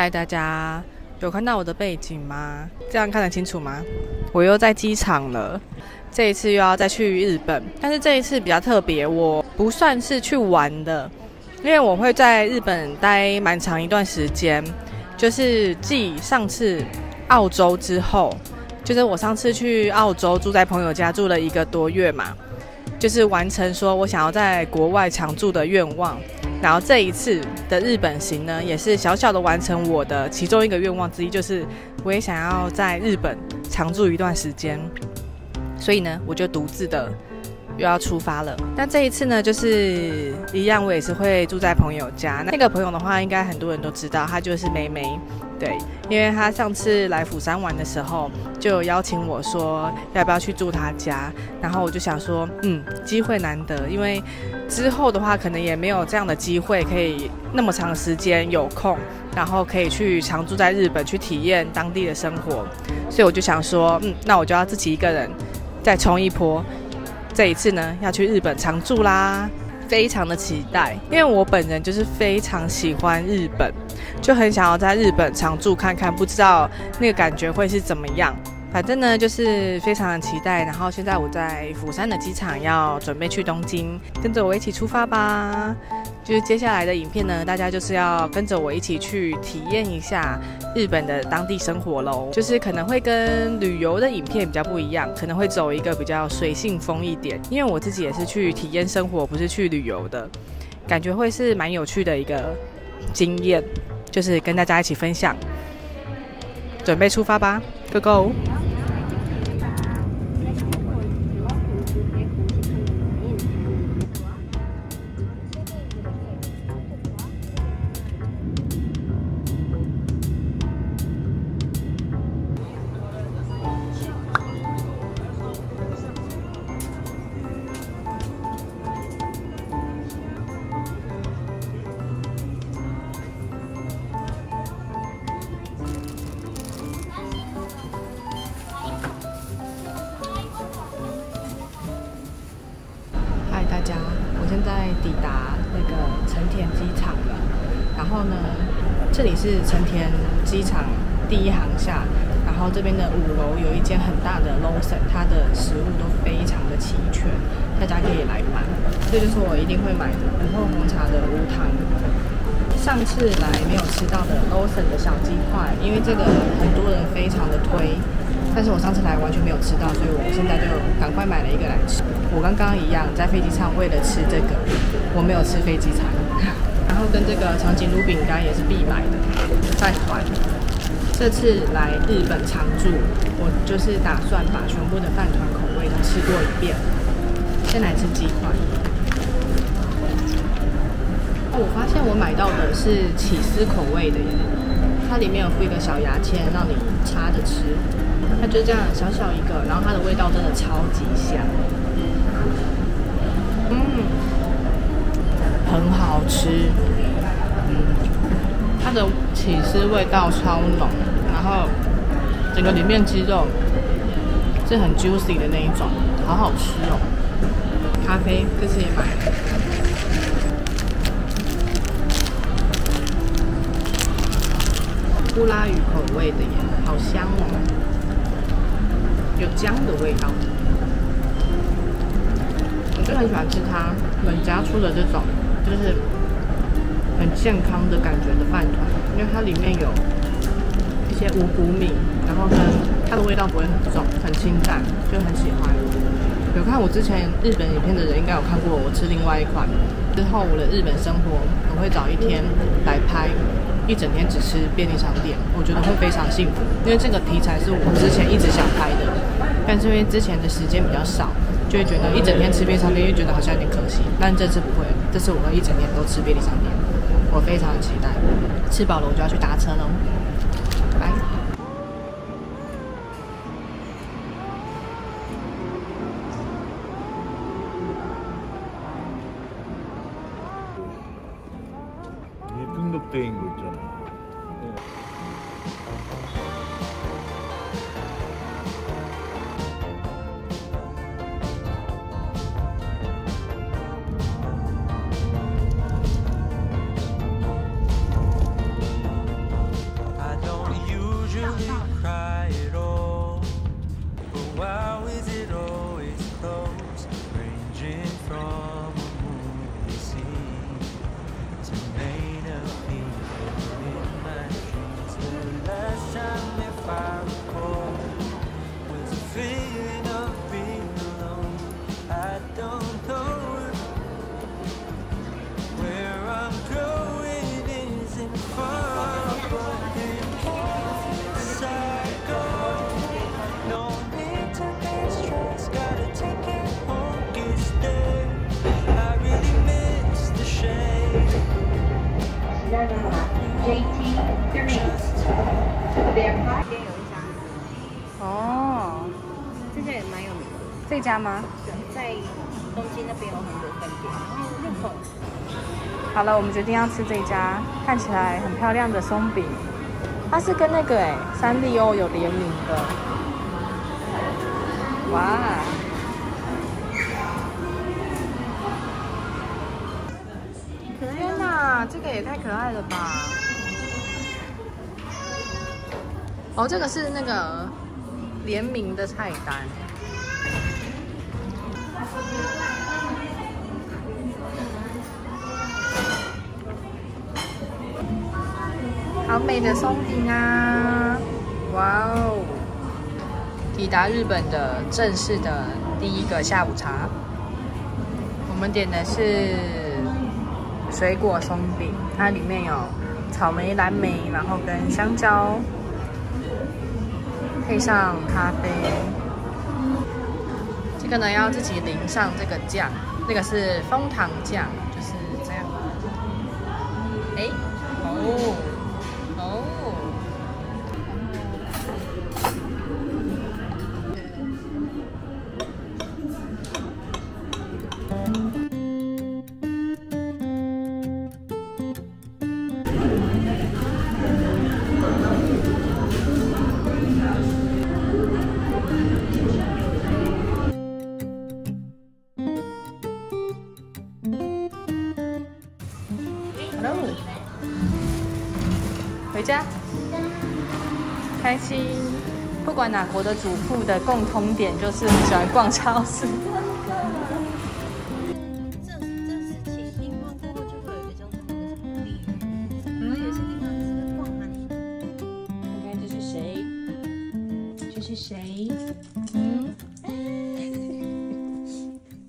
嗨，大家有看到我的背景吗？这样看得清楚吗？我又在机场了，这一次又要再去日本，但是这一次比较特别，我不算是去玩的，因为我会在日本待蛮长一段时间，就是继上次澳洲之后，就是我上次去澳洲住在朋友家住了一个多月嘛，就是完成说我想要在国外常住的愿望。然后这一次的日本行呢，也是小小的完成我的其中一个愿望之一，就是我也想要在日本常住一段时间。所以呢，我就独自的又要出发了。但这一次呢，就是一样，我也是会住在朋友家。那个朋友的话，应该很多人都知道，他就是梅梅。对，因为他上次来釜山玩的时候，就邀请我说要不要去住他家，然后我就想说，嗯，机会难得，因为之后的话可能也没有这样的机会，可以那么长时间有空，然后可以去常住在日本去体验当地的生活，所以我就想说，嗯，那我就要自己一个人再冲一波，这一次呢要去日本常住啦。非常的期待，因为我本人就是非常喜欢日本，就很想要在日本常住看看，不知道那个感觉会是怎么样。反正呢，就是非常的期待。然后现在我在釜山的机场，要准备去东京，跟着我一起出发吧。就是接下来的影片呢，大家就是要跟着我一起去体验一下日本的当地生活喽。就是可能会跟旅游的影片比较不一样，可能会走一个比较随性风一点。因为我自己也是去体验生活，不是去旅游的，感觉会是蛮有趣的一个经验，就是跟大家一起分享。准备出发吧，Go Go！在抵达那个成田机场了，然后呢，这里是成田机场第一航厦，然后这边的五楼有一间很大的 Lawson，它的食物都非常的齐全，大家可以来买。这就是我一定会买的午后红茶的无糖。上次来没有吃到的 Lawson 的小鸡块，因为这个很多人非常的推。但是我上次来完全没有吃到，所以我现在就赶快买了一个来吃。我刚刚一样，在飞机上为了吃这个，我没有吃飞机餐。然后跟这个长颈鹿饼干也是必买的饭团。这次来日本常住，我就是打算把全部的饭团口味都吃过一遍。先来吃鸡块。我发现我买到的是起司口味的耶，它里面有附一个小牙签，让你插着吃。它就这样小小一个，然后它的味道真的超级香，嗯，很好吃，嗯，它的起司味道超浓，然后整个里面鸡肉是很 juicy 的那一种，好好吃哦。咖啡这次也买了，乌拉鱼口味的耶，好香哦。有姜的味道，我就很喜欢吃它冷家出的这种，就是很健康的感觉的饭团，因为它里面有一些五谷米，然后呢，它的味道不会很重，很清淡，就很喜欢。有看我之前日本影片的人应该有看过我吃另外一款。之后我的日本生活，我会找一天来拍。一整天只吃便利商店，我觉得会非常幸福，因为这个题材是我之前一直想拍的，但是因为之前的时间比较少，就会觉得一整天吃便利店又觉得好像有点可惜。但这次不会，这次我会一整天都吃便利店，我非常期待。吃饱了我就要去搭车喽，拜。你？哦，这家也蛮有名的，这家吗？在东京那边有很多分店，然后入口好了，我们决定要吃这家看起来很漂亮的松饼，它是跟那个哎三丽鸥有联名的。哇！天哪，这个也太可爱了吧！哦，这个是那个联名的菜单。好美的松饼啊！哇哦！抵达日本的正式的第一个下午茶，我们点的是水果松饼，它里面有草莓、蓝莓，然后跟香蕉，配上咖啡。这个呢要自己淋上这个酱，那个是枫糖酱，就是这样。哎，哦。回家，开心。不管哪国的主妇的共通点就是很喜欢逛超市。这这时期订购过后就会有一个有些地方是逛满。看看这是谁？这是谁？嗯？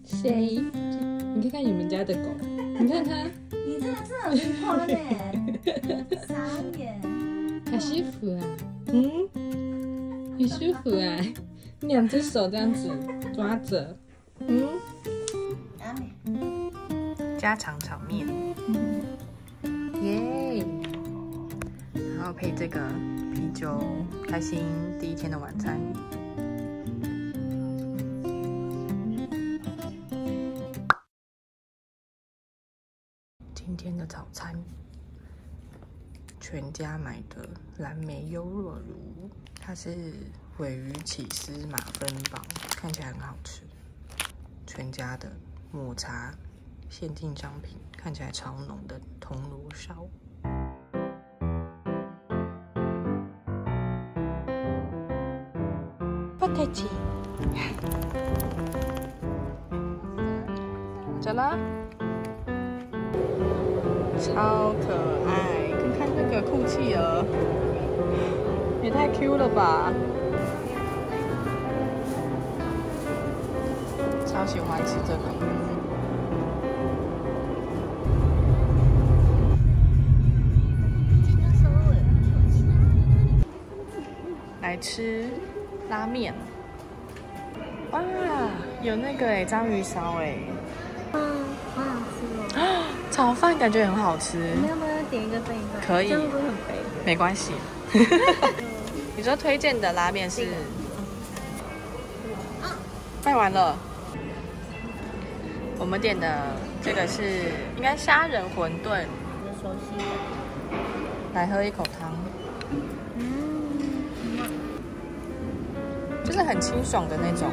谁？你看看你们家的狗，你看它，你真的是很疯狂呢，傻眼。好舒服啊！嗯，很舒服啊！你两只手这样子抓着，嗯。啊家常炒面，耶！然后配这个啤酒，开心第一天的晚餐。今天的早餐，全家买的蓝莓优酪乳，它是尾鱼起司马芬堡，看起来很好吃。全家的抹茶限定商品，看起来超浓的铜锣烧。不客气。怎么？超可爱，看看那个酷企鹅，也太 Q 了吧！超喜欢吃这个。来吃拉面。哇，有那个哎，章鱼烧哎，炒饭感觉很好吃。你们要不要点一个分一个？可以这样不会很肥？没关系。你说推荐的拉面是？卖完了。我们点的这个是应该虾仁馄饨，熟悉的。来喝一口汤，嗯，就是很清爽的那种。